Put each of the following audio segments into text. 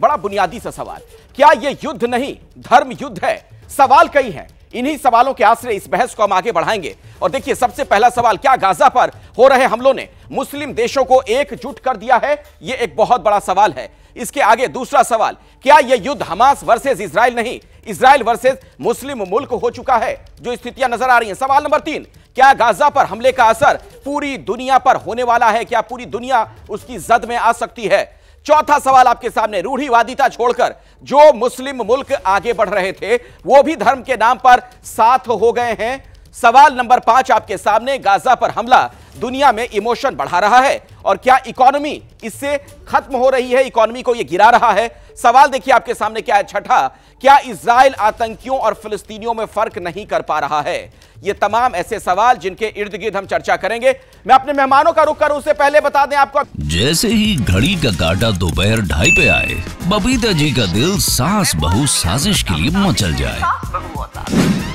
बड़ा बुनियादी सा सवाल। क्या यह युद्ध नहीं, धर्म युद्ध है? सवाल कई हैं। इन्हीं सवालों के आश्रय इस बहस को हम आगे बढ़ाएँगे। और देखिए, सबसे पहला सवाल, क्या गाजा पर हो रहे हमलों ने मुस्लिम देशों को एकजुट कर दिया है? यह एक बहुत बड़ा सवाल है। इसके आगे दूसरा सवाल, क्या यह युद्ध हमास वर्सेस इसराइल नहीं? इसराइल वर्सेस मुस्लिम मुल्क हो चुका है, जो स्थितियाँ नज़र आ रही हैं। सवाल नंबर तीन, क्या गाजा पर हमले का असर पूरी दुनिया पर होने वाला है? क्या पूरी दुनिया उसकी जद में आ सकती है? चौथा सवाल आपके सामने, रूढ़ीवादिता छोड़कर जो मुस्लिम मुल्क आगे बढ़ रहे थे, वो भी धर्म के नाम पर साथ हो गए हैं। सवाल नंबर पाँच आपके सामने, गाजा पर हमला, दुनिया में इमोशन बढ़ा रहा है और क्या इकोनॉमी इससे खत्म हो रही है, इकोनॉमी को यह गिरा रहा है? सवाल देखिए आपके सामने क्या है, छठा, क्या इसराइल आतंकियों और फिलिस्तीनियों में फ़र्क नहीं कर पा रहा है? ये तमाम ऐसे सवाल जिनके इर्द गिर्द हम चर्चा करेंगे। मैं अपने मेहमानों का रुख करूँ, उससे पहले बता दें आपको जैसे ही घड़ी का काटा दोपहर ढाई पे आए, बबीता जी का दिल सास बहू साजिश के लिए मचल जाए।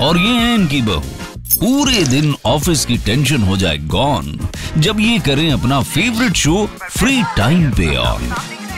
और ये है इनकी बहू। पूरे दिन ऑफ़िस की टेंशन हो जाए गॉन जब ये करें अपना फेवरेट शो फ्री टाइम पे ऑन